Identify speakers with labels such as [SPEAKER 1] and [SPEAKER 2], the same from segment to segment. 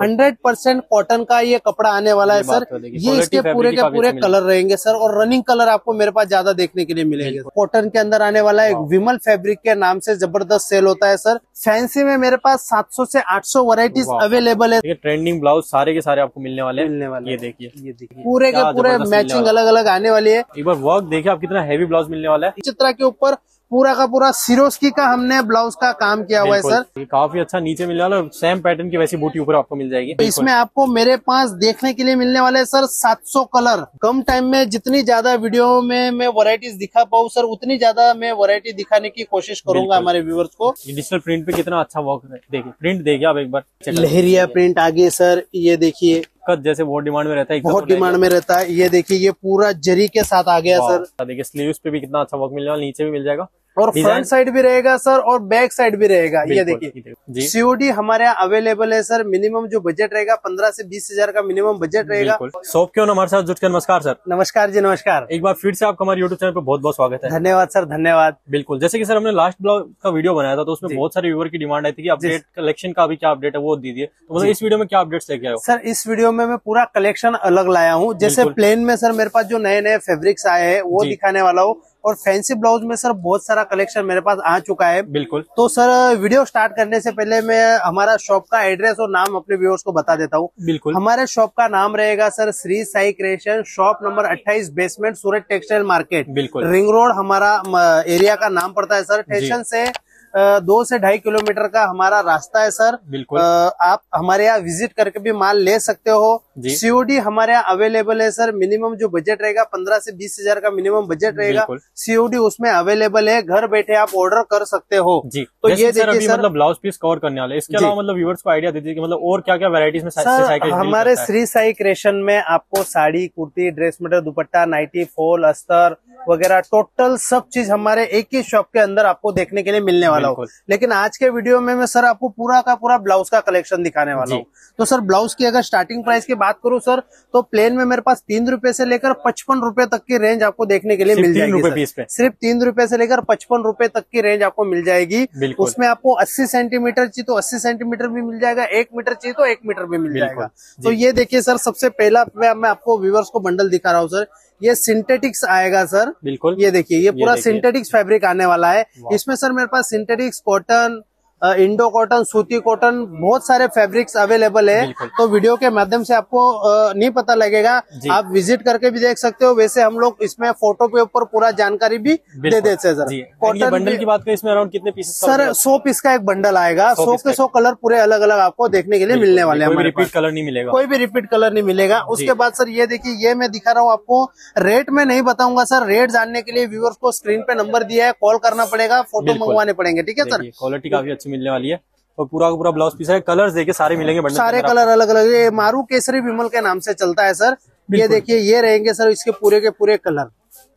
[SPEAKER 1] Hundred percent cotton का ये कपड़ा आने वाला है सर।
[SPEAKER 2] तो
[SPEAKER 1] ये इसके पूरे के पूरे कलर रहेंगे सर और रनिंग कलर आपको मेरे पास ज़्यादा देखने के लिए मिलेंगे कॉटन के अंदर आने वाला एक विमल फैब्रिक के नाम से ज़बरदस्त सेल होता है सर। फैंसी में मेरे पास 700 से 800 वैरायटीज। अवेलेबल है।
[SPEAKER 2] ट्रेंडिंग ब्लाउज सारे के सारे आपको मिलने वाले
[SPEAKER 1] मिलने वाले
[SPEAKER 2] ये देखिए।
[SPEAKER 1] ये देखिए। पूरे के पूरे मैचिंग अलग अलग आने वाली है।
[SPEAKER 2] एक बार वर्क देखिए आप कितना हैवी ब्लाउज मिलने वाला है।
[SPEAKER 1] चित्रा के ऊपर पूरा का पूरा सिरोस्की का हमने ब्लाउज का काम किया हुआ है सर।
[SPEAKER 2] काफ़ी अच्छा नीचे मिलने वाला सेम पैटर्न की वैसी बूटी ऊपर आपको मिल जाएगी।
[SPEAKER 1] तो इसमें आपको मेरे पास देखने के लिए मिलने वाले सर 700 कलर। कम टाइम में जितनी ज़्यादा वीडियो में मैं वैरायटीज दिखा पाऊँ सर उतनी ज़्यादा मैं वरायटी दिखाने की कोशिश करूँगा हमारे व्यूवर्स को।
[SPEAKER 2] डिजिटल प्रिंट पे कितना अच्छा वर्क देखिए प्रिंट देखिए आप एक बार
[SPEAKER 1] लहरिया प्रिंट आगे सर ये देखिए।
[SPEAKER 2] कट जैसे बहुत डिमांड में रहता है
[SPEAKER 1] बहुत डिमांड में रहता है। ये देखिए ये पूरा जरी के साथ आ गया सर
[SPEAKER 2] सर। देखिए स्लीव्स पे भी कितना अच्छा वर्क मिलने वाला नीचे भी मिल जाएगा।
[SPEAKER 1] और फ्रंट साइड भी रहेगा सर और बैक साइड भी रहेगा। ये देखिए सीओडी हमारे यहाँ अवेलेबल है सर मिनिमम जो बजट रहेगा पंद्रह से बीस हज़ार का मिनिमम बजट रहेगा।
[SPEAKER 2] शॉप क्यों हमारे साथ जुट के नमस्कार सर
[SPEAKER 1] नमस्कार जी नमस्कार।
[SPEAKER 2] एक बार फिर से आपका हमारे यूट्यूब चैनल पर बहुत बहुत स्वागत है।
[SPEAKER 1] धन्यवाद सर धन्यवाद।
[SPEAKER 2] बिल्कुल। जैसे कि सर हमने लास्ट ब्लॉग का वीडियो बनाया था तो उसमें बहुत सारे व्यूवर की डिमांड आई थी कि अपडेट कलेक्शन का भी क्या अपडेट है वो दीजिए तो मतलब इस वीडियो में क्या अपडेट्स लेके आए
[SPEAKER 1] सर इस वीडियो में मैं पूरा कलेक्शन अलग लाया हूँ। जैसे प्लेन में सर मेरे पास जो नए नए फेब्रिक्स आए हैं वो दिखाने वाला हूँ। और फैंसी ब्लाउज में सर बहुत सारा कलेक्शन मेरे पास आ चुका है।
[SPEAKER 2] बिल्कुल।
[SPEAKER 1] तो सर वीडियो स्टार्ट करने से पहले मैं हमारा शॉप का एड्रेस और नाम अपने व्यूअर्स को बता देता हूँ।
[SPEAKER 2] बिल्कुल।
[SPEAKER 1] हमारे शॉप का नाम रहेगा sir Shri Sai creation shop number 28 basement Surat textile market
[SPEAKER 2] बिल्कुल।
[SPEAKER 1] रिंग रोड हमारा एरिया का नाम पड़ता है सर। स्टेशन से दो से ढाई किलोमीटर का हमारा रास्ता है सर।
[SPEAKER 2] बिल्कुल।
[SPEAKER 1] आप हमारे यहाँ विज़िट करके भी माल ले सकते हो। सीओडी हमारे यहाँ अवेलेबल है सर। मिनिमम जो बजट रहेगा पंद्रह से बीस हज़ार का मिनिमम बजट रहेगा। सीओडी उसमें अवेलेबल है। घर बैठे आप ऑर्डर कर सकते हो।
[SPEAKER 2] जी।
[SPEAKER 1] तो ये
[SPEAKER 2] सर
[SPEAKER 1] देखिए
[SPEAKER 2] अभी
[SPEAKER 1] सर-
[SPEAKER 2] मतलब ब्लाउज पीस कवर करने वाले इसके। अलावा मतलब व्यूवर्स को आइडिया दीजिए मतलब और क्या क्या वैरायटीज में
[SPEAKER 1] सर हमारे श्री साई क्रेशन में आपको sari kurti dress material dupatta nightie fall अस्तर वगैरह टोटल सब चीज़ हमारे एक ही शॉप के अंदर आपको देखने के लिए मिलने वाला हो।
[SPEAKER 2] बिल्कुल।
[SPEAKER 1] लेकिन आज के वीडियो में मैं सर आपको पूरा का पूरा ब्लाउज का कलेक्शन दिखाने वाला हूँ। तो सर ब्लाउज की अगर स्टार्टिंग प्राइस की बात करूँ सर तो प्लेन में मेरे पास तीन रुपए से लेकर पचपन रुपए तक की रेंज आपको देखने के लिए मिल जाएगी? सिर्फ़ तीन रुपए से लेकर पचपन रुपए तक की रेंज आपको मिल जाएगी। उसमें आपको अस्सी सेंटीमीटर चाहिए तो अस्सी सेंटीमीटर भी मिल जाएगा एक मीटर चाहिए तो एक मीटर भी मिल जाएगा। तो ये देखिए सर सबसे पहला मैं मैं आपको व्यूवर्स को बंडल दिखा रहा हूँ सर। ये सिंथेटिक्स आएगा सर
[SPEAKER 2] बिल्कुल।
[SPEAKER 1] ये देखिए ये पूरा सिंथेटिक्स फैब्रिक आने वाला है। इसमें सर मेरे पास सिंथेटिक्स कॉटन इंडो कॉटन सूती कॉटन बहुत सारे फैब्रिक्स अवेलेबल है। तो वीडियो के माध्यम से आपको नहीं पता लगेगा। आप विज़िट करके भी देख सकते हो। वैसे हम लोग इसमें फ़ोटो के ऊपर पूरा जानकारी भी दे देते हैं सर। कॉटन
[SPEAKER 2] बंडल की बात करें इसमें अराउंड कितने पीसेस
[SPEAKER 1] सर सौ पीस का एक बंडल आएगा।
[SPEAKER 2] 100
[SPEAKER 1] सौ के सौ कलर पूरे अलग अलग आपको देखने के लिए मिलने वाले हैं
[SPEAKER 2] रिपीट कलर नहीं मिलेगा।
[SPEAKER 1] कोई भी रिपीट कलर नहीं मिलेगा। उसके बाद सर ये देखिए ये मैं दिखा रहा हूँ आपको। रेट में नहीं बताऊँगा सर। रेट जानने के लिए व्यूअर्स को स्क्रीन पे नंबर दिया है। कॉल करना पड़ेगा। फ़ोटो मंगवाने पड़ेंगे। ठीक है सर?
[SPEAKER 2] क्वालिटी काफ़ी अच्छी मिलने वाली है और पूरा पूरा ब्लाउज पीस है। कलर्स देखिए सारे मिलेंगे
[SPEAKER 1] सारे कलर अलग अलग ये मारू केसरी विमल के नाम से चलता है सर। ये देखिए ये रहेंगे सर इसके पूरे के पूरे कलर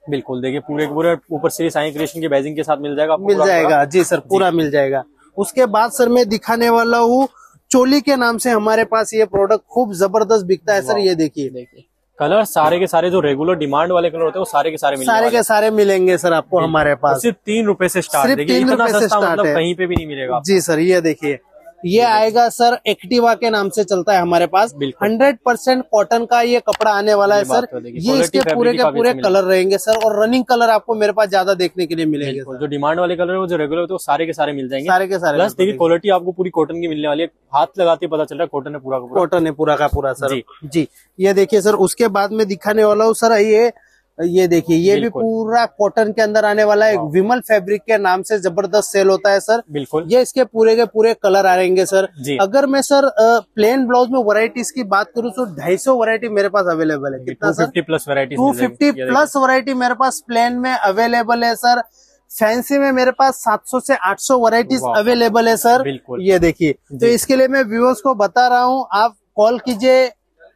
[SPEAKER 2] बिल्कुल देखिए पूरे के पूरे ऊपर से साई क्रिएशन के बैजिंग के साथ मिल जाएगा
[SPEAKER 1] मिल जाएगा। जी सर पूरा मिल जाएगा। उसके बाद सर मैं दिखाने वाला हूँ चोली के नाम से हमारे पास ये प्रोडक्ट खूब ज़बरदस्त बिकता है सर। ये देखिए।
[SPEAKER 2] देखिए। कलर सारे के सारे जो रेगुलर डिमांड वाले कलर होते हैं वो सारे के सारे मिलेंगे
[SPEAKER 1] सारे के सारे मिलेंगे सर आपको हमारे पास।
[SPEAKER 2] सिर्फ़ तीन रुपए से स्टार्ट
[SPEAKER 1] सिर्फ़
[SPEAKER 2] देखिए
[SPEAKER 1] तीन
[SPEAKER 2] रूपए
[SPEAKER 1] रुपए से स्टार्ट
[SPEAKER 2] मतलब कहीं पे भी नहीं मिलेगा
[SPEAKER 1] जी सर ये देखिए ये आएगा सर एक्टिवा के नाम से चलता है हमारे पास। हंड्रेड परसेंट कॉटन का ये कपड़ा आने वाला है सर।
[SPEAKER 2] तो
[SPEAKER 1] ये इसके पूरे
[SPEAKER 2] की
[SPEAKER 1] पूरे कलर रहेंगे सर और रनिंग कलर आपको मेरे पास ज़्यादा देखने के लिए मिलेंगे
[SPEAKER 2] जो डिमांड वाले कलर है वो जो रेगुलर होते हैं सारे के सारे मिल जाएँगे।
[SPEAKER 1] सारे के सारे
[SPEAKER 2] प्लस देखिए क्वालिटी आपको पूरी कॉटन की मिलने वाली है। हाथ लगाते पता चल रहा है कॉटन है पूरा पूरा।
[SPEAKER 1] कॉटन है पूरा का पूरा सर।
[SPEAKER 2] जी।
[SPEAKER 1] ये देखिए सर उसके बाद में दिखाने वाला हूँ सर ये ये देखिए ये भी पूरा कॉटन के अंदर आने वाला है। विमल फैब्रिक के नाम से ज़बरदस्त सेल होता है सर
[SPEAKER 2] बिल्कुल।
[SPEAKER 1] ये इसके पूरे के पूरे कलर आएँगे सर
[SPEAKER 2] जी।
[SPEAKER 1] अगर मैं सर प्लेन ब्लाउज में वैरायटीज की बात करूँ तो ढाई सौ वैरायटी मेरे पास अवेलेबल है। कितना
[SPEAKER 2] two
[SPEAKER 1] sir
[SPEAKER 2] fifty plus variety
[SPEAKER 1] two fifty plus variety मेरे पास प्लेन में अवेलेबल है सर फैंसी में मेरे पास 700 से 800 वैरायटीज। अवेलेबल है सर ये देखिए तो इसके लिए मैं व्यूअर्स को बता रहा हूँ आप कॉल कीजिए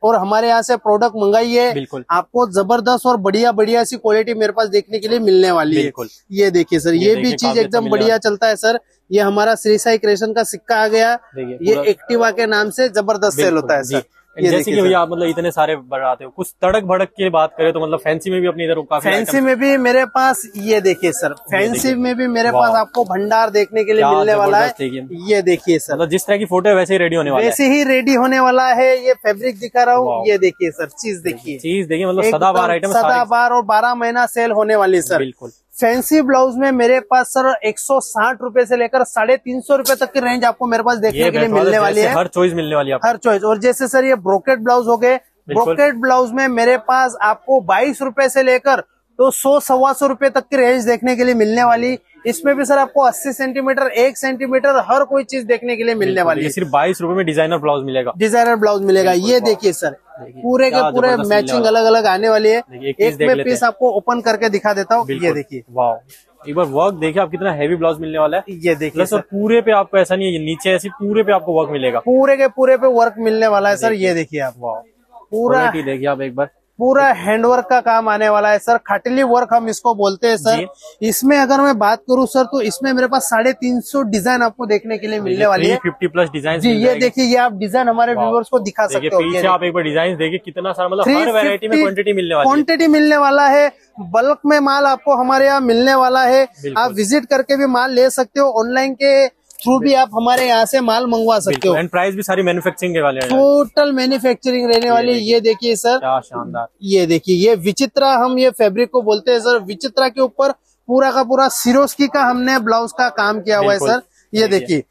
[SPEAKER 1] और हमारे यहाँ से प्रोडक्ट मंगाइए।
[SPEAKER 2] बिल्कुल।
[SPEAKER 1] आपको ज़बरदस्त और बढ़िया बढ़िया सी क्वालिटी मेरे पास देखने के लिए मिलने वाली है। ये देखिए सर
[SPEAKER 2] ये
[SPEAKER 1] ये भी चीज़
[SPEAKER 2] अच्छा
[SPEAKER 1] एकदम बढ़िया चलता है सर। ये हमारा श्री साई क्रेशन का सिक्का आ गया। ये एक्टिवा के नाम से ज़बरदस्त सेल होता है सर।
[SPEAKER 2] जैसे कि भैया आप मतलब इतने सारे बनाते हो। कुछ तड़क भड़क की बात करें तो मतलब फैंसी में भी अपनी इधर काफ़ी
[SPEAKER 1] फैंसी में भी मेरे पास ये देखिए सर फैंसी में भी मेरे पास आपको भंडार देखने के लिए मिलने वाला है। ये देखिए सर।
[SPEAKER 2] मतलब जिस तरह की फ़ोटो है वैसे ही रेडी होने वाला
[SPEAKER 1] वैसे ही रेडी होने वाला है ये फेब्रिक दिखा रहा हूँ। ये देखिए सर चीज़ देखिए।
[SPEAKER 2] चीज़ देखिए मतलब
[SPEAKER 1] एकदम
[SPEAKER 2] सदाबहार आइटम सारी
[SPEAKER 1] सदाबहार और बारह महीना सेल होने वाली सर।
[SPEAKER 2] बिल्कुल।
[SPEAKER 1] फैंसी ब्लाउज में मेरे पास सर एक सौ साठ रुपये से लेकर साढ़े तीन सौ रुपये तक की रेंज आपको मेरे पास देखने के लिए मिलने वाली है।
[SPEAKER 2] हर चॉइस मिलने वाली है
[SPEAKER 1] हर चॉइस और जैसे सर ये ब्रोकेट ब्लाउज हो गए। ब्रोकेट ब्लाउज में मेरे पास आपको बाईस रुपये से लेकर तो सौ सवा सौ रुपये तक की रेंज देखने के लिए मिलने वाली। इसमें भी सर आपको अस्सी सेंटीमीटर एक सेंटीमीटर हर कोई चीज़ देखने के लिए मिलने वाली है।
[SPEAKER 2] सिर्फ़ बाईस रूपए में डिज़ाइनर ब्लाउज मिलेगा।
[SPEAKER 1] डिज़ाइनर ब्लाउज मिलेगा। ये देखिए सर पूरे के पूरे मैचिंग अलग अलग आने वाली है।
[SPEAKER 2] एक पीस
[SPEAKER 1] में पीस आपको ओपन करके दिखा देता हूँ। ये देखिए।
[SPEAKER 2] वाह एक बार वर्क देखिए आप कितना हैवी ब्लाउज मिलने वाला है।
[SPEAKER 1] ये देखिए सर।
[SPEAKER 2] पूरे पे आपको ऐसा नहीं है नीचे ऐसी पूरे पे आपको वर्क मिलेगा।
[SPEAKER 1] पूरे के पूरे पे वर्क मिलने वाला है सर। ये देखिए आप।
[SPEAKER 2] वाह
[SPEAKER 1] पूरा
[SPEAKER 2] देखिए आप एक बार।
[SPEAKER 1] पूरा हैंडवर्क का काम आने वाला है सर खटली वर्क हम इसको बोलते हैं सर इसमें अगर मैं बात करूँ सर तो इसमें मेरे पास साढ़े तीन सौ डिज़ाइन आपको देखने के लिए मिलने वाली है।
[SPEAKER 2] फिफ्टी प्लस डिज़ाइन
[SPEAKER 1] जी ये देखिए ये आप डिज़ाइन हमारे व्यूवर्स को दिखा सकते हो
[SPEAKER 2] आप एक बार डिज़ाइन देखिए कितना सारा मतलब हर वैरायटी में क्वांटिटी मिलने वाली
[SPEAKER 1] क्वांटिटी मिलने वाला है। बल्क में माल आपको हमारे यहाँ मिलने वाला है। आप विज़िट करके भी माल ले सकते हो। ऑनलाइन के थ्रू भी आप हमारे यहाँ से माल मंगवा सकते हो।
[SPEAKER 2] एंड प्राइस भी सारी मैन्युफैक्चरिंग के वाले
[SPEAKER 1] टोटल मैन्युफैक्चरिंग रहने वाली ये देखिए। सर
[SPEAKER 2] क्या शानदार।
[SPEAKER 1] ये देखिए ये विचित्रा हम ये फैब्रिक को बोलते हैं सर विचित्रा के ऊपर पूरा का पूरा सिरोस्की का हमने ब्लाउज का काम किया हुआ है सर ये देखिए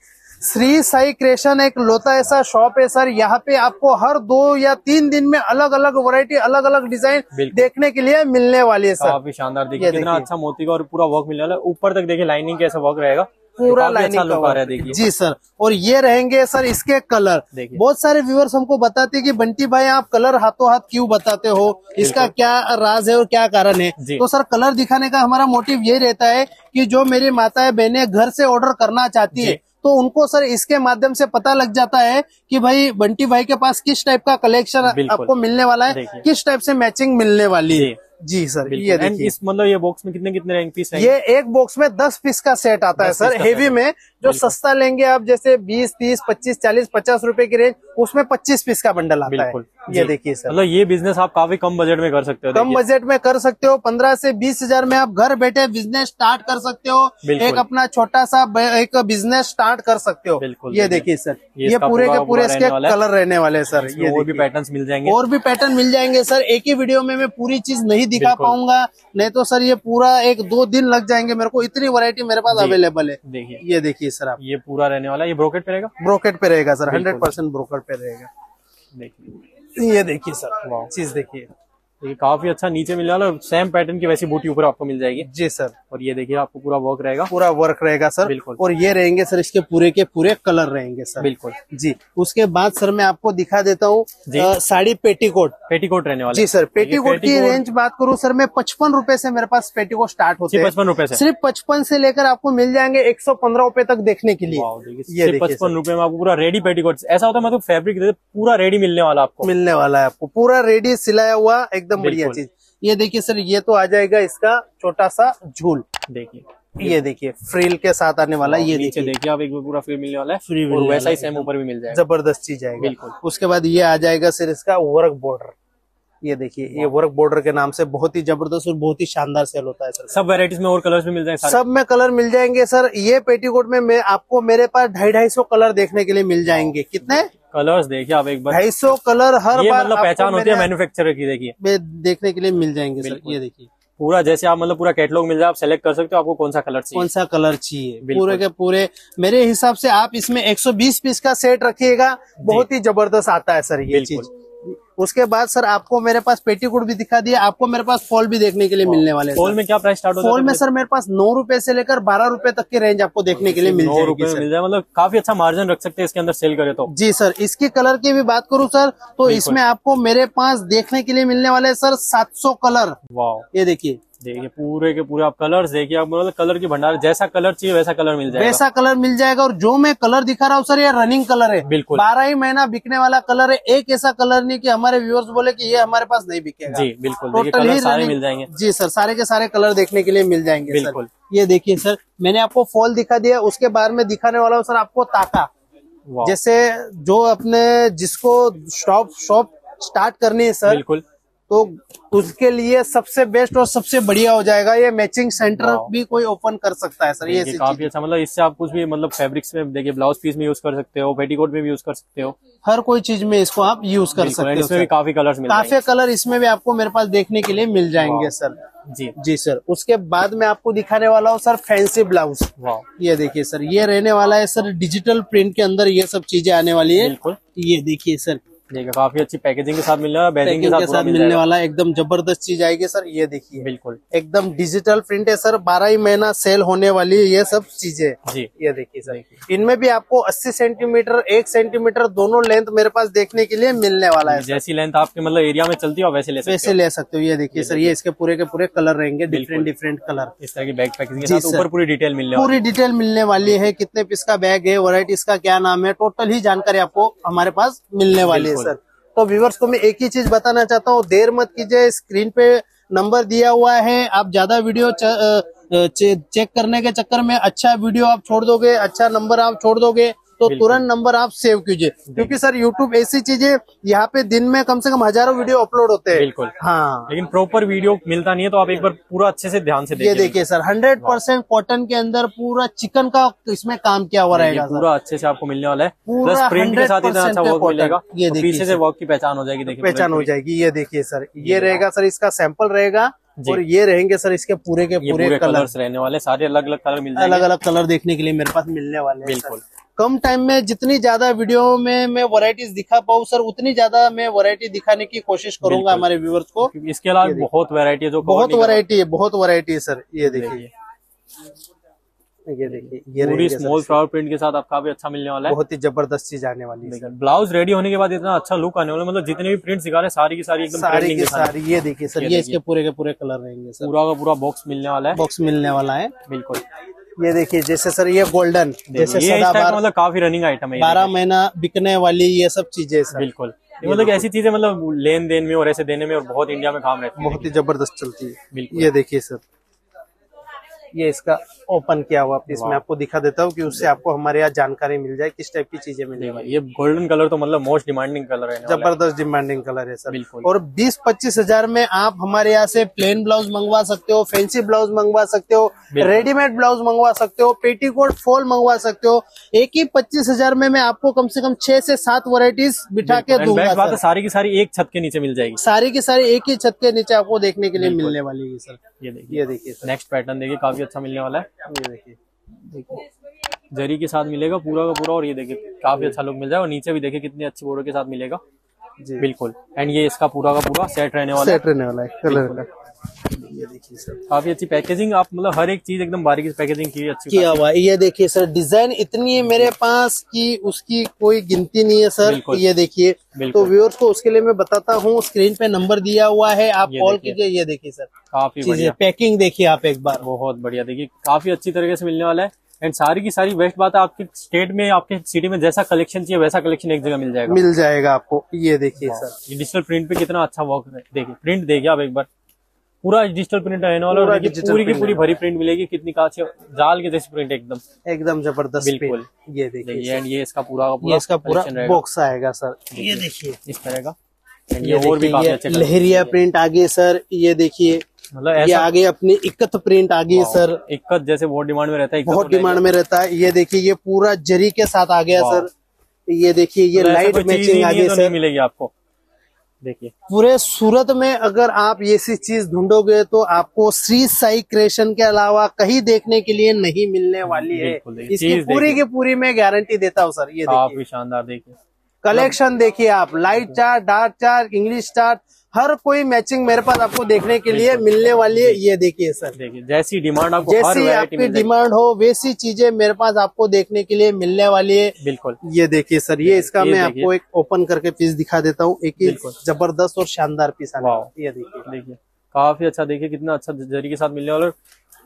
[SPEAKER 1] श्री साई क्रिएशन एक लोता ऐसा शॉप है सर यहाँ पे आपको हर दो या तीन दिन में अलग अलग वैरायटी अलग अलग डिज़ाइन देखने के लिए मिलने वाली है सर
[SPEAKER 2] काफ़ी शानदार। देखिए कितना अच्छा मोती का और पूरा वर्क मिलने वाला है। ऊपर तक देखिए लाइनिंग कैसा वर्क रहेगा।
[SPEAKER 1] पूरा लाइनिंग
[SPEAKER 2] अच्छा लुक आ रहा है देखिए।
[SPEAKER 1] जी सर और ये रहेंगे सर इसके कलर बहुत सारे व्यूअर्स हमको बताते हैं कि बंटी भाई आप कलर हाथों हाथ क्यों बताते हो? इसका क्या राज है और क्या कारण है? तो सर कलर दिखाने का हमारा मोटिव ये रहता है कि जो मेरी माताएँ बहने घर से ऑर्डर करना चाहती है तो उनको सर इसके माध्यम से पता लग जाता है कि भाई बंटी भाई के पास किस टाइप का कलेक्शन आपको मिलने वाला है? किस टाइप से मैचिंग मिलने वाली है?
[SPEAKER 2] जी।
[SPEAKER 1] सर ये देखिए।
[SPEAKER 2] इस मतलब ये बॉक्स में कितने कितने रैंक पीस हैं?
[SPEAKER 1] ये एक बॉक्स में दस पीस का सेट आता है सर हेवी में जो सस्ता लेंगे आप जैसे बीस तीस पच्चीस चालीस पचास रूपए की रेंज उसमें पच्चीस पीस का बंडल आता है।
[SPEAKER 2] बिल्कुल।
[SPEAKER 1] ये देखिए सर।
[SPEAKER 2] मतलब ये बिज़नेस आप काफ़ी कम बजट में कर सकते हो
[SPEAKER 1] कम बजट में कर सकते हो। पंद्रह से बीस हज़ार में आप घर बैठे बिज़नेस स्टार्ट कर सकते हो। एक अपना छोटा सा एक बिज़नेस स्टार्ट कर सकते हो।
[SPEAKER 2] बिल्कुल,
[SPEAKER 1] ये
[SPEAKER 2] देखिए।
[SPEAKER 1] सर।
[SPEAKER 2] ये
[SPEAKER 1] पूरे के पूरे इसके। कलर रहने वाले सर। ये
[SPEAKER 2] और भी पैटर्न मिल जाएँगे।
[SPEAKER 1] और भी पैटर्न मिल जाएँगे सर। एक ही वीडियो में मैं पूरी चीज़ नहीं दिखा पाऊँगा। नहीं तो सर ये पूरा एक दो दिन लग जाएँगे। मेरे को इतनी वरायटी मेरे पास अवेलेबल है।
[SPEAKER 2] देखिए।
[SPEAKER 1] ये देखिए सर आप।
[SPEAKER 2] ये पूरा रहने वाला ये ब्रोकेट पे रहेगा?
[SPEAKER 1] ब्रोकेट पे रहेगा सर। हंड्रेड परसेंट ब्रोकेट पे रहेगा
[SPEAKER 2] देखिए
[SPEAKER 1] ये देखिए सर। चीज़ देखिए
[SPEAKER 2] ये काफ़ी अच्छा नीचे मिलने वाला है सेम पैटर्न की वैसी बूटी ऊपर आपको मिल जाएगी।
[SPEAKER 1] जी सर।
[SPEAKER 2] और ये देखिए आपको पूरा वर्क रहेगा।
[SPEAKER 1] पूरा वर्क रहेगा सर।
[SPEAKER 2] बिल्कुल।
[SPEAKER 1] और ये रहेंगे सर इसके पूरे के पूरे कलर रहेंगे सर।
[SPEAKER 2] बिल्कुल।
[SPEAKER 1] जी उसके बाद सर मैं आपको दिखा देता हूँ साड़ी पेटीकोट।
[SPEAKER 2] पेटीकोट रहने वाला
[SPEAKER 1] जी सर पेटीकोट की रेंज बात करूँ सर मैं पचपन रुपए से मेरे पास पेटीकोट स्टार्ट होते हैं।
[SPEAKER 2] पचपन रुपए से।
[SPEAKER 1] सिर्फ़ पचपन से लेकर आपको मिल जाएँगे एक सौ पंद्रह रुपए तक देखने के लिए। ये
[SPEAKER 2] पचपन रुपए में आपको पूरा रेडी पेटीकोट। ऐसा होता है मतलब फैब्रिक पूरा रेडी मिलने वाला आपको।
[SPEAKER 1] मिलने वाला है आपको। पूरा रेडी सिलाया हुआ एकदम बढ़िया चीज़। ये देखिए सर ये तो आ जाएगा इसका छोटा सा झूल।
[SPEAKER 2] देखिए।
[SPEAKER 1] ये देखिए फ्रिल के साथ आने वाला ये देखिए।
[SPEAKER 2] देखिए आप एक बार पूरा फ्री मिलने वाला है।
[SPEAKER 1] फ्री
[SPEAKER 2] और वैसा ही सेम ऊपर भी मिल जाएगा।
[SPEAKER 1] ज़बरदस्त चीज़ आएगा।
[SPEAKER 2] बिल्कुल।
[SPEAKER 1] उसके बाद ये आ जाएगा सर इसका वर्क बॉर्डर ये देखिए ये वर्क बॉर्डर के नाम से बहुत ही ज़बरदस्त और बहुत ही शानदार सेल होता है सर।
[SPEAKER 2] सब वेराइटीज में और कलर्स भी मिल जाएँगे
[SPEAKER 1] सब में कलर मिल जाएँगे सर। ये पेटीकोट में मैं आपको मेरे पास ढाई ढाई सौ कलर देखने के लिए मिल जाएँगे। कितने?
[SPEAKER 2] कलर्स देखिए आप एक बार।
[SPEAKER 1] ढाई सौ कलर हर
[SPEAKER 2] ये मतलब पहचान होती है मैन्युफैक्चरर की देखिए।
[SPEAKER 1] देखने के लिए मिल जाएँगे सर ये देखिए।
[SPEAKER 2] पूरा जैसे आप मतलब पूरा कैटलॉग मिल जाए आप सेलेक्ट कर सकते हो आपको कौन सा कलर चाहिए?
[SPEAKER 1] कौन सा कलर चाहिए? पूरे के पूरे मेरे हिसाब से आप इसमें 120 पीस का सेट रखिएगा बहुत ही ज़बरदस्त आता है सर ये चीज़। उसके बाद सर आपको मेरे पास पेटीकोट भी दिखा दिया आपको मेरे पास फॉल भी देखने के लिए मिलने वाले
[SPEAKER 2] फॉल में क्या प्राइस स्टार्ट
[SPEAKER 1] फॉल में सर मेरे पास नौ रुपए से लेकर बारह रुपए तक की रेंज आपको देखने के लिए मिल जाएगी
[SPEAKER 2] मिल जाए मतलब काफ़ी अच्छा मार्जिन रख सकते हैं इसके अंदर सेल करे तो।
[SPEAKER 1] जी सर इसके कलर की भी बात करूँ सर तो इसमें आपको मेरे पास देखने के लिए मिलने वाले सर सात सौ कलर
[SPEAKER 2] वाह।
[SPEAKER 1] ये देखिए
[SPEAKER 2] देखिए पूरे के पूरे आप कलर्स देखिए आप मतलब कलर की भंडार जैसा कलर चाहिए वैसा कलर मिल जाएगा।
[SPEAKER 1] वैसा कलर मिल जाएगा और जो मैं कलर दिखा रहा हूँ सर ये रनिंग कलर है।
[SPEAKER 2] बिल्कुल।
[SPEAKER 1] बारह ही महीना बिकने वाला कलर है एक ऐसा कलर नहीं कि हमारे व्यूअर्स बोले कि ये हमारे पास नहीं बिकेगा।
[SPEAKER 2] जी बिल्कुल।
[SPEAKER 1] टोटल
[SPEAKER 2] कलर
[SPEAKER 1] ही
[SPEAKER 2] सारे मिल जाएँगे।
[SPEAKER 1] जी सर सारे के सारे कलर देखने के लिए मिल जाएँगे
[SPEAKER 2] बिल्कुल।
[SPEAKER 1] ये देखिए सर मैंने आपको फॉल दिखा दिया उसके बाद में दिखाने वाला हूँ सर आपको ताका जैसे जो अपने जिसको शॉप शॉप स्टार्ट करनी है सर
[SPEAKER 2] बिल्कुल।
[SPEAKER 1] तो उसके लिए सबसे बेस्ट और सबसे बढ़िया हो जाएगा। ये मैचिंग सेंटर भी कोई ओपन कर सकता है सर ये
[SPEAKER 2] ये काफ़ी अच्छा मतलब इससे आप कुछ भी मतलब फैब्रिक्स में देखिए ब्लाउज पीस में यूज़ कर सकते हो पेटीकोट में भी यूज़ कर सकते हो।
[SPEAKER 1] हर कोई चीज़ में इसको आप यूज़ कर सकते हो
[SPEAKER 2] इसमें भी काफ़ी कलर
[SPEAKER 1] काफ़ी कलर इसमें भी आपको मेरे पास देखने के लिए मिल जाएँगे सर।
[SPEAKER 2] जी।
[SPEAKER 1] जी सर। उसके बाद में आपको दिखाने वाला हूँ सर फैंसी ब्लाउज ये देखिए सर ये रहने वाला है सर डिजिटल प्रिंट के अंदर ये सब चीज़ें आने वाली है। ये देखिए सर
[SPEAKER 2] देखिए काफ़ी अच्छी पैकेजिंग के साथ मिल रहा है के साथ
[SPEAKER 1] के साथ
[SPEAKER 2] मिल
[SPEAKER 1] मिलने वाला एकदम ज़बरदस्त चीज़ आएगी सर ये देखिए।
[SPEAKER 2] बिल्कुल।
[SPEAKER 1] एकदम डिजिटल प्रिंट है सर बारह ही महीना सेल होने वाली है ये सब चीज़ें।
[SPEAKER 2] जी।
[SPEAKER 1] ये देखिए सर। इनमें भी आपको 80 सेंटीमीटर एक सेंटीमीटर दोनों लेंथ मेरे पास देखने के लिए मिलने वाला है
[SPEAKER 2] जैसी लेंथ आपके मतलब एरिया में चलती है वैसे ले सकते
[SPEAKER 1] वैसे ले सकते हो। ये देखिए सर ये इसके पूरे के पूरे कलर रहेंगे डिफरेंट डिफरेंट कलर
[SPEAKER 2] इस तरह की बैग पैकिंग के साथ ऊपर पूरी डिटेल मिलने वाली
[SPEAKER 1] पूरी डिटेल मिलने वाली है कितने पीस का बैग है वैरायटी का क्या नाम है टोटल ही जानकारी आपको हमारे पास मिलने वाली है
[SPEAKER 2] बिल्कुल।
[SPEAKER 1] सर तो व्यूवर्स को मैं एक ही चीज़ बताना चाहता हूँ देर मत कीजिए स्क्रीन पे नंबर दिया हुआ है आप ज़्यादा वीडियो चे, चेक करने के चक्कर में अच्छा वीडियो आप छोड़ दोगे अच्छा नंबर आप छोड़ दोगे तो तुरंत नंबर आप सेव कीजिए। क्योंकि सर यूट्यूब ऐसी चीज़ें यहाँ पे दिन में कम से कम हज़ारों वीडियो अपलोड होते हैं।
[SPEAKER 2] बिल्कुल।
[SPEAKER 1] हाँ।
[SPEAKER 2] लेकिन प्रॉपर वीडियो मिलता नहीं है तो आप एक बार पूरा अच्छे से ध्यान से
[SPEAKER 1] ये
[SPEAKER 2] देखिए।
[SPEAKER 1] सर हंड्रेड परसेंट कॉटन के अंदर पूरा चिकन का इसमें काम किया हुआ रहेगा
[SPEAKER 2] पूरा अच्छे से आपको मिलने वाला है।
[SPEAKER 1] पूरा
[SPEAKER 2] प्रिंट के साथ इतना अच्छा वर्क मिलेगा
[SPEAKER 1] ये
[SPEAKER 2] तो पीछे से वर्क की पहचान हो जाएगी देखिए।
[SPEAKER 1] पहचान हो जाएगी। ये देखिए सर ये रहेगा सर इसका सैंपल रहेगा और ये रहेंगे सर इसके पूरे के पूरे
[SPEAKER 2] पूरे
[SPEAKER 1] कलर
[SPEAKER 2] रहने वाले सारे अलग अलग कलर मिल
[SPEAKER 1] अलग अलग कलर देखने के लिए मेरे पास मिलने वाले
[SPEAKER 2] बिल्कुल।
[SPEAKER 1] कम टाइम में जितनी ज़्यादा वीडियो में मैं वैरायटीज दिखा पाऊँ सर उतनी ज़्यादा मैं वैरायटी दिखाने की कोशिश करूँगा हमारे व्यूवर्स को।
[SPEAKER 2] इसके अलावा बहुत वैरायटी है जो
[SPEAKER 1] बहुत वैरायटी है बहुत वैरायटी है सर ये देखिए। ये देखिए ये
[SPEAKER 2] पूरी स्मॉल फ्लावर प्रिंट के साथ आपका भी अच्छा मिलने वाला है।
[SPEAKER 1] बहुत ही ज़बरदस्त चीज़ आने वाली है
[SPEAKER 2] ब्लाउज रेडी होने के बाद इतना अच्छा लुक आने वाला है, मतलब जितने भी प्रिंट दिखा रहे हैं सारी की सारी एकदम
[SPEAKER 1] सारी की सारी ये देखिए सर
[SPEAKER 2] ये
[SPEAKER 1] ये इसके पूरे के पूरे कलर रहेंगे सर
[SPEAKER 2] पूरा का पूरा बॉक्स मिलने वाला है।
[SPEAKER 1] बॉक्स मिलने वाला है।
[SPEAKER 2] बिल्कुल।
[SPEAKER 1] ये देखिए जैसे सर ये गोल्डन जैसे
[SPEAKER 2] ये इस टाइप मतलब काफ़ी रनिंग आइटम है
[SPEAKER 1] बारह महीना बिकने वाली ये सब चीज़ें सर।
[SPEAKER 2] बिल्कुल। ये मतलब ऐसी चीज़ें मतलब लेन देन में और ऐसे देने में और बहुत इंडिया में काम रहती है।
[SPEAKER 1] बहुत ही ज़बरदस्त चलती है। ये देखिए सर। ये इसका ओपन किया हुआ पीस मैं आपको दिखा देता हूँ कि उससे आपको हमारे यहाँ जानकारी मिल जाए किस टाइप की चीज़ें मिलेगी।
[SPEAKER 2] ये गोल्डन कलर तो मतलब मोस्ट डिमांडिंग कलर है।
[SPEAKER 1] ज़बरदस्त डिमांडिंग कलर है सर।
[SPEAKER 2] बिल्कुल।
[SPEAKER 1] और बीस पच्चीस हज़ार में आप हमारे यहाँ से प्लेन ब्लाउज मंगवा सकते हो फैंसी ब्लाउज मंगवा सकते हो रेडीमेड ब्लाउज मंगवा सकते हो पेटीकोट फॉल मंगवा सकते हो। एक ही पच्चीस हज़ार में मैं आपको कम से कम छह से सात वैरायटीज बिठा के दूँगा सर।
[SPEAKER 2] सारी की सारी एक छत के नीचे मिल जाएगी।
[SPEAKER 1] सारी की सारी एक ही छत के नीचे आपको देखने के लिए मिलने वाली है सर।
[SPEAKER 2] ये देखिए।
[SPEAKER 1] ये देखिए
[SPEAKER 2] नेक्स्ट पैटर्न देखिए काफ़ी अच्छा मिलने वाला है।
[SPEAKER 1] ये देखिए देखिए।
[SPEAKER 2] जरी के साथ मिलेगा पूरा का पूरा और ये देखिए काफ़ी अच्छा लुक मिल जाएगा। और नीचे भी देखिए कितने अच्छे बोर्डो के साथ मिलेगा।
[SPEAKER 1] जी।
[SPEAKER 2] बिल्कुल। एंड ये इसका पूरा का पूरा सेट रहने वाला है।
[SPEAKER 1] सेट रहने वाला है कलर ये देखिए सर
[SPEAKER 2] काफ़ी अच्छी पैकेजिंग आप मतलब हर एक चीज़ एकदम बारीकी से पैकेजिंग की अच्छी
[SPEAKER 1] किया हुआ ये देखिए सर डिज़ाइन इतनी है मेरे पास कि उसकी कोई गिनती नहीं है सर। ये देखिए तो व्यूअर्स को उसके लिए मैं बताता हूँ स्क्रीन पे नंबर दिया हुआ है आप कॉल कीजिए ये देखिए सर।
[SPEAKER 2] काफ़ी
[SPEAKER 1] चीज़ें पैकिंग देखिए आप एक बार।
[SPEAKER 2] बहुत बढ़िया। देखिए काफ़ी अच्छी तरीके से मिलने वाला है। एंड सारी की सारी बेस्ट बात है आपके स्टेट में आपके सिटी में जैसा कलेक्शन चाहिए वैसा कलेक्शन एक जगह मिल जाएगा।
[SPEAKER 1] मिल जाएगा आपको। ये देखिए सर।
[SPEAKER 2] ये डिजिटल प्रिंट पे कितना अच्छा वर्क है। देखिए प्रिंट देखिए आप एक बार। पूरा डिजिटल प्रिंट रहने वाला है और
[SPEAKER 1] पूरा
[SPEAKER 2] देखिए पूरी की पूरी भरी प्रिंट मिलेगी कितनी कांच जाल के जैसी प्रिंट एकदम।
[SPEAKER 1] एकदम ज़बरदस्त
[SPEAKER 2] बिल्कुल।
[SPEAKER 1] ये देखिए।
[SPEAKER 2] एंड ये इसका पूरा का
[SPEAKER 1] ये
[SPEAKER 2] पूरा
[SPEAKER 1] इसका पूरा बॉक्स आएगा सर ये देखिए।
[SPEAKER 2] इस तरह का। एंड
[SPEAKER 1] ये
[SPEAKER 2] और भी काफ़ी अच्छे
[SPEAKER 1] लहरिया प्रिंट आगे सर ये देखिए
[SPEAKER 2] मतलब
[SPEAKER 1] ये आगे अपनी इक्कत प्रिंट आगे सर
[SPEAKER 2] इक्कत जैसे बहुत डिमांड में रहता है
[SPEAKER 1] बहुत
[SPEAKER 2] तो
[SPEAKER 1] डिमांड में रहता है। ये देखिए ये पूरा जरी के साथ आ गया सर ये देखिए ये लाइट मैचिंग आगे सर
[SPEAKER 2] मिलेगी आपको। देखिए।
[SPEAKER 1] पूरे सूरत में अगर आप ये सी चीज़ ढूंढोगे तो आपको श्री साई क्रिएशन के अलावा कहीं देखने के लिए नहीं मिलने वाली है। इसकी पूरी की पूरी मैं गारंटी देता हूँ सर ये आप
[SPEAKER 2] भी शानदार देखिए।
[SPEAKER 1] कलेक्शन देखिए आप light chart dark chart English chart हर कोई मैचिंग मेरे पास आपको देखने के लिए मिलने वाली है ये देखिए सर।
[SPEAKER 2] देखिए जैसी डिमांड आपको
[SPEAKER 1] जैसी आपकी डिमांड हो वैसी चीज़ें मेरे पास आपको देखने के लिए मिलने वाली है।
[SPEAKER 2] बिल्कुल।
[SPEAKER 1] ये देखिए सर ये इसका
[SPEAKER 2] ये
[SPEAKER 1] मैं आपको एक ओपन करके पीस दिखा देता हूँ एक ही ज़बरदस्त और शानदार पीस है। ये देखिए।
[SPEAKER 2] देखिए काफ़ी अच्छा देखिए कितना अच्छा जरी के साथ मिलने वाला।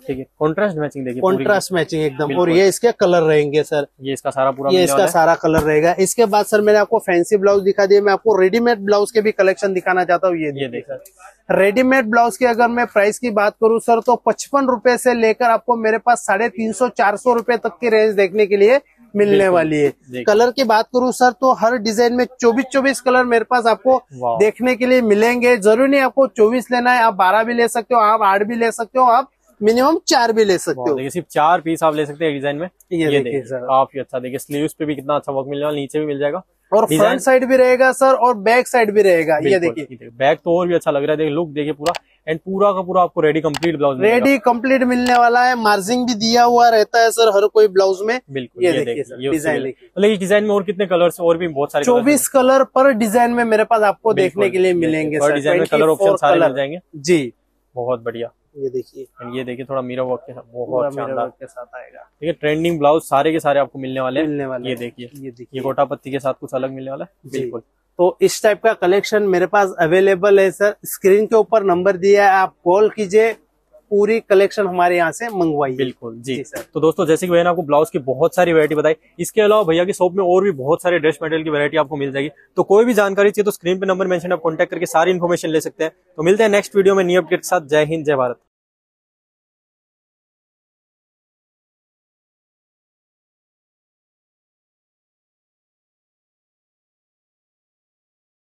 [SPEAKER 2] ठीक है। कॉन्ट्रास्ट मैचिंग देखिए
[SPEAKER 1] कॉन्ट्रास्ट मैचिंग एकदम। और ये इसके कलर रहेंगे सर
[SPEAKER 2] ये इसका सारा पूरा
[SPEAKER 1] ये इसका सारा कलर रहेगा। इसके बाद सर मैंने आपको फैंसी ब्लाउज दिखा दिया। मैं आपको रेडीमेड ब्लाउज के भी कलेक्शन दिखाना चाहता हूँ। ये
[SPEAKER 2] ये
[SPEAKER 1] देखिए सर रेडीमेड ब्लाउज की अगर मैं प्राइस की बात करूँ सर तो पचपन रुपए से लेकर आपको मेरे पास साढ़े तीन सौ चार सौ रुपए तक की रेंज देखने के लिए मिलने वाली है। कलर की बात करूँ सर तो हर डिज़ाइन में 24 24 कलर मेरे पास आपको देखने के लिए मिलेंगे। ज़रूरी नहीं आपको 24 लेना है आप 12 भी ले सकते हो आप 8 भी ले सकते हो आप मिनिमम चार भी ले सकते हो।
[SPEAKER 2] देखिए सिर्फ़ चार पीस आप ले सकते हैं डिज़ाइन में।
[SPEAKER 1] ये
[SPEAKER 2] ये
[SPEAKER 1] देखिए सर।
[SPEAKER 2] काफ़ी अच्छा देखिए स्लीव्स पे भी कितना अच्छा वर्क मिलने वाला नीचे भी मिल जाएगा।
[SPEAKER 1] और फ्रंट साइड भी रहेगा सर और बैक साइड भी रहेगा। ये देखिए।
[SPEAKER 2] बैक तो और भी अच्छा लग रहा है। देखिए लुक देखिए पूरा एंड पूरा का पूरा आपको ready complete blouse
[SPEAKER 1] ready complete मिलने वाला है। मार्जिंग भी दिया हुआ रहता है सर हर कोई ब्लाउज में।
[SPEAKER 2] बिल्कुल
[SPEAKER 1] ये
[SPEAKER 2] ये
[SPEAKER 1] देखिए डिज़ाइन
[SPEAKER 2] मतलब इस डिज़ाइन में और कितने कलर्स और भी बहुत सारे
[SPEAKER 1] चौबीस कलर पर डिज़ाइन में मेरे पास आपको देखने के लिए मिलेंगे सर।
[SPEAKER 2] डिज़ाइन में कलर ऑप्शन सारे। मिल जाएँगे।
[SPEAKER 1] जी।
[SPEAKER 2] बहुत बढ़िया।
[SPEAKER 1] ये देखिए।
[SPEAKER 2] ये देखिए थोड़ा मीरा वर्क के साथ बहुत
[SPEAKER 1] मेरा
[SPEAKER 2] शानदार।
[SPEAKER 1] वर्क के साथ आएगा।
[SPEAKER 2] ठीक है ट्रेंडिंग ब्लाउज सारे के सारे आपको मिलने वाले
[SPEAKER 1] मिलने वाले
[SPEAKER 2] ये देखिए।
[SPEAKER 1] ये
[SPEAKER 2] ये
[SPEAKER 1] देखिए।
[SPEAKER 2] गोटा पत्ती के साथ कुछ अलग मिलने वाला है? बिल्कुल।
[SPEAKER 1] तो इस टाइप का कलेक्शन मेरे पास अवेलेबल है सर स्क्रीन के ऊपर नंबर दिया है आप कॉल कीजिए। पूरी कलेक्शन हमारे यहाँ से मंगवाई
[SPEAKER 2] बिल्कुल जी।
[SPEAKER 1] जी सर।
[SPEAKER 2] तो दोस्तों जैसे कि भैया ने आपको ब्लाउज की बहुत सारी वैरायटी बताई इसके अलावा भैया की शॉप में और भी बहुत सारे ड्रेस मटेरियल की वैरायटी आपको मिल जाएगी। तो कोई भी जानकारी चाहिए तो स्क्रीन पे नंबर मेंशन आप कॉन्टेक्ट करके सारी इन्फॉर्मेशन ले सकते हैं। तो मिलते हैं नेक्स्ट वीडियो में न्यू अपडेट के साथ। जय हिंद जय भारत।